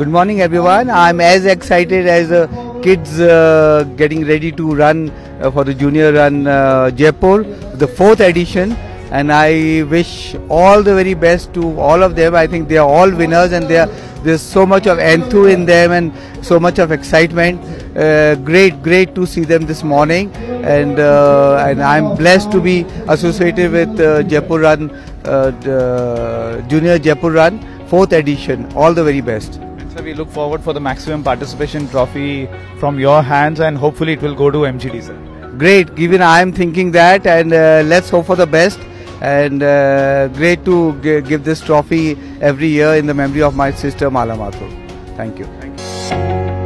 Good morning, everyone. I'm as excited as the kids uh, getting ready to run uh, for the Juniorun uh, Jaipur, the fourth edition. And I wish all the very best to all of them. I think they are all winners, and are, there's so much of enthu in them and so much of excitement. Uh, great, great to see them this morning, and uh, and I'm blessed to be associated with uh, Jaipur Run, uh, Junior Jaipur Run, fourth edition. All the very best. So we look forward for the maximum participation trophy from your hands and hopefully it will go to MGD sir. Great, given I am thinking that, and uh, let's hope for the best. And uh, great to g- give this trophy every year in the memory of my sister Mala Mathur. Thank you. Thank you.